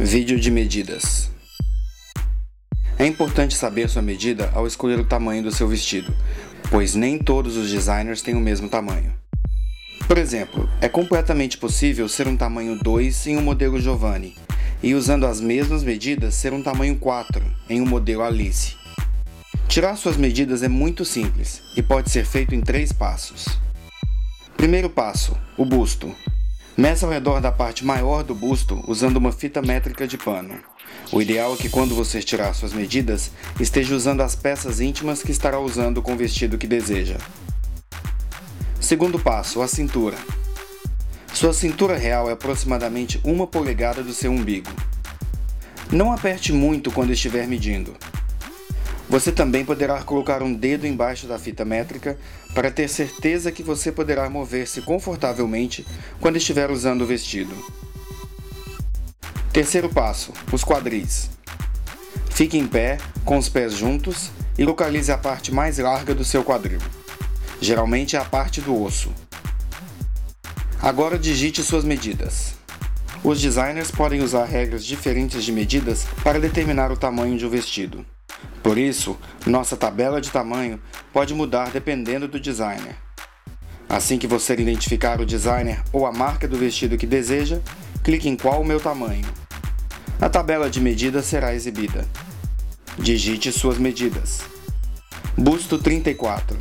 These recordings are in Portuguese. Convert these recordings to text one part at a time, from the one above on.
Vídeo de medidas. É importante saber sua medida ao escolher o tamanho do seu vestido, pois nem todos os designers têm o mesmo tamanho. Por exemplo, é completamente possível ser um tamanho 2 em um modelo Giovanni e usando as mesmas medidas ser um tamanho 4 em um modelo Alice. Tirar suas medidas é muito simples e pode ser feito em três passos. Primeiro passo: o busto. Meça ao redor da parte maior do busto usando uma fita métrica de pano. O ideal é que quando você tirar suas medidas, esteja usando as peças íntimas que estará usando com o vestido que deseja. Segundo passo, a cintura. Sua cintura real é aproximadamente uma polegada do seu umbigo. Não aperte muito quando estiver medindo. Você também poderá colocar um dedo embaixo da fita métrica para ter certeza que você poderá mover-se confortavelmente quando estiver usando o vestido. Terceiro passo: os quadris. Fique em pé, com os pés juntos e localize a parte mais larga do seu quadril. Geralmente é a parte do osso. Agora digite suas medidas. Os designers podem usar regras diferentes de medidas para determinar o tamanho de um vestido. Por isso, nossa tabela de tamanho pode mudar dependendo do designer. Assim que você identificar o designer ou a marca do vestido que deseja, clique em qual o meu tamanho. A tabela de medidas será exibida. Digite suas medidas. Busto 34.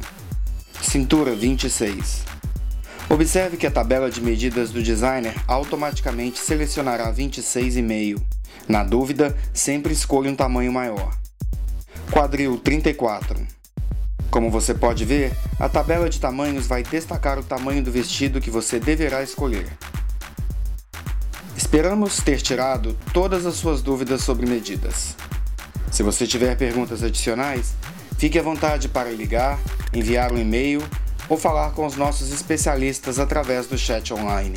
Cintura 26. Observe que a tabela de medidas do designer automaticamente selecionará 26,5. Na dúvida, sempre escolha um tamanho maior. Quadril 34. Como você pode ver, a tabela de tamanhos vai destacar o tamanho do vestido que você deverá escolher. Esperamos ter tirado todas as suas dúvidas sobre medidas. Se você tiver perguntas adicionais, fique à vontade para ligar, enviar um e-mail ou falar com os nossos especialistas através do chat online.